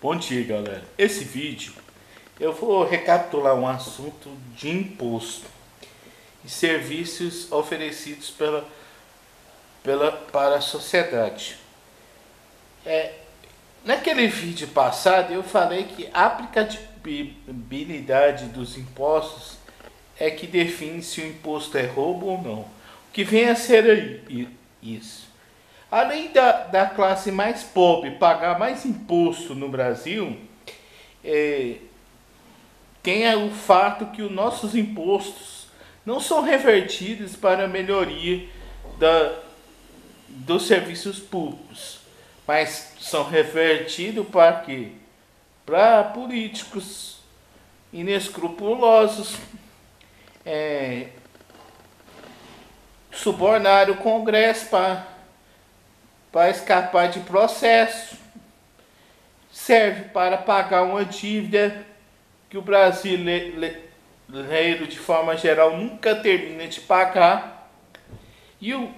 Bom dia, galera. Esse vídeo eu vou recapitular um assunto de imposto e serviços oferecidos pela, pela, para a sociedade. É, naquele vídeo passado eu falei que a aplicabilidade dos impostos é que define se o imposto é roubo ou não. O que vem a ser aí, isso. Além da, da classe mais pobre pagar mais imposto no Brasil, é, tem o fato que os nossos impostos não são revertidos para a melhoria da, dos serviços públicos, mas são revertidos para quê? Para políticos inescrupulosos, é, subornar o Congresso para para escapar de processo, serve para pagar uma dívida que o brasileiro, de forma geral, nunca termina de pagar. E, o,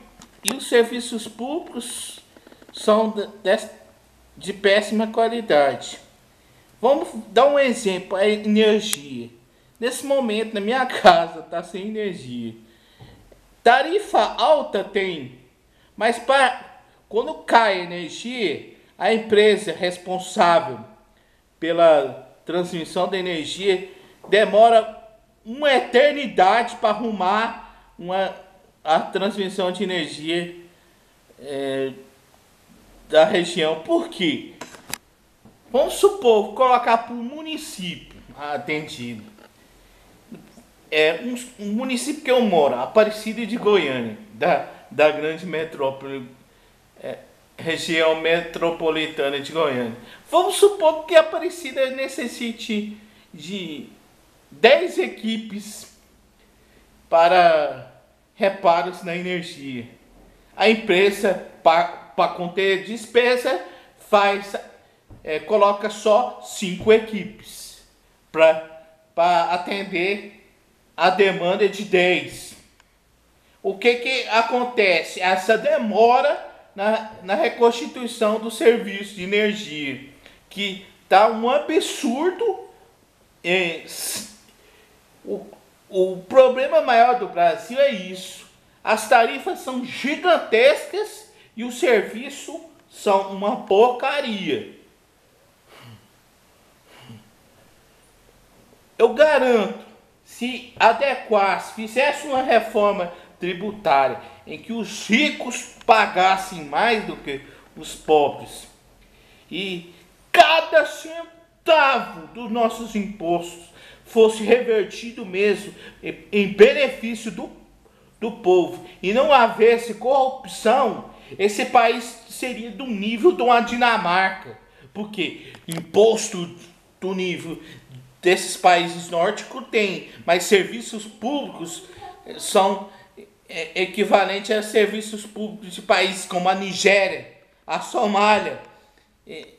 e os serviços públicos são de, de péssima qualidade. Vamos dar um exemplo, a energia. Nesse momento, na minha casa, está sem energia. Tarifa alta tem, mas para quando cai energia, a empresa responsável pela transmissão da energia demora uma eternidade para arrumar uma, a transmissão de energia é, da região. Por quê? Vamos supor, colocar para o município atendido. É um, um, município que eu moro, Aparecida de Goiânia, da, da grande metrópole é, região metropolitana de Goiânia. Vamos supor que a Aparecida necessite de 10 equipes para reparos na energia. A empresa, para conter despesa, faz, é, coloca só 5 equipes para atender a demanda de 10. O que, que acontece? Essa demora na, na reconstituição do serviço de energia, que está um absurdo. É, o, o problema maior do Brasil é isso. As tarifas são gigantescas e o serviço são uma porcaria. Eu garanto, se adequasse, fizesse uma reforma tributária em que os ricos pagassem mais do que os pobres e cada centavo dos nossos impostos fosse revertido mesmo em benefício do, do povo e não havesse corrupção, esse país seria do nível de uma Dinamarca. Porque imposto do nível desses países nórdicos tem, mas serviços públicos são é equivalente a serviços públicos de países como a Nigéria, a Somália,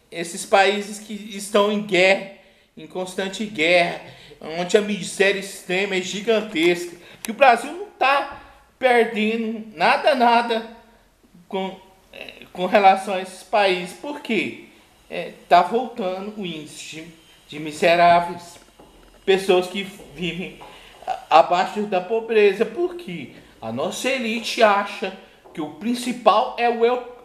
esses países que estão em guerra, em constante guerra, onde a miséria extrema é gigantesca, que o Brasil não está perdendo nada, nada com, é, com relação a esses países. Por quê? Está é, voltando o índice de miseráveis, pessoas que vivem abaixo da pobreza. Por quê? A nossa elite acha que o principal é o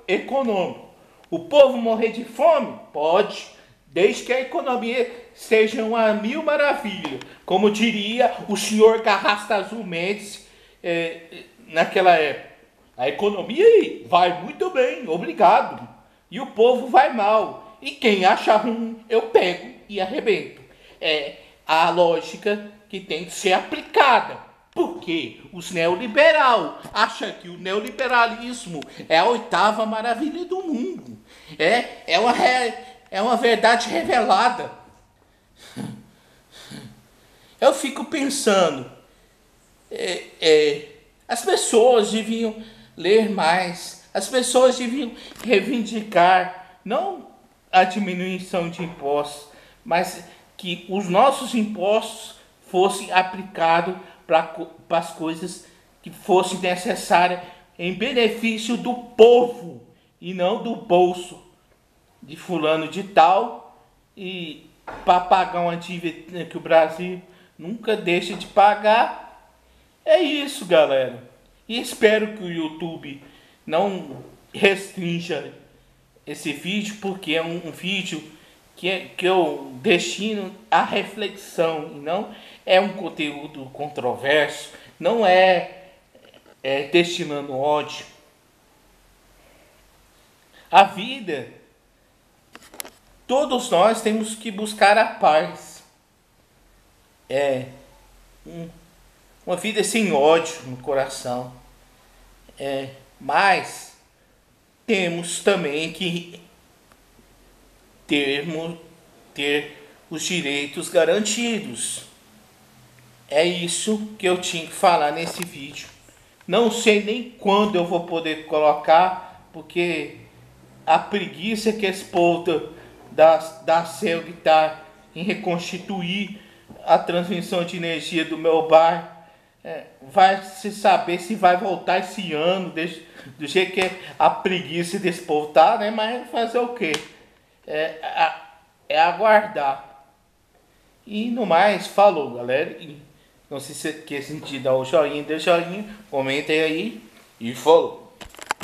econômico. O povo morrer de fome? Pode, desde que a economia seja uma mil maravilha. Como diria o senhor Carrasta Azul Mendes é, naquela época. A economia vai muito bem, obrigado. E o povo vai mal. E quem acha ruim, eu pego e arrebento. É a lógica que tem que ser aplicada. Porque os neoliberal acham que o neoliberalismo é a oitava maravilha do mundo. É, é, uma, é uma verdade revelada. Eu fico pensando, é, é, as pessoas deviam ler mais, as pessoas deviam reivindicar não a diminuição de impostos, mas que os nossos impostos fossem aplicados para as coisas que fossem necessárias em benefício do povo e não do bolso de fulano de tal e para pagar uma dívida que o Brasil nunca deixa de pagar. É isso, galera. E espero que o YouTube não restrinja esse vídeo, porque é um, um vídeo que, que eu destino à reflexão não é um conteúdo controverso, não é, é destinando ódio. A vida, todos nós temos que buscar a paz. É um, uma vida sem ódio no coração. É, mas temos também que termos, ter os direitos garantidos. É isso que eu tinha que falar nesse vídeo. Não sei nem quando eu vou poder colocar, porque a preguiça que esse povo da, da CELG está em reconstituir a transmissão de energia do meu bar. É, vai se saber se vai voltar esse ano, do jeito que a preguiça desse povo tá, né? Mas fazer o quê? É, é aguardar. E no mais, falou, galera. E não se esqueçam de dar o joinha, dê joinha, comentem aí e falou.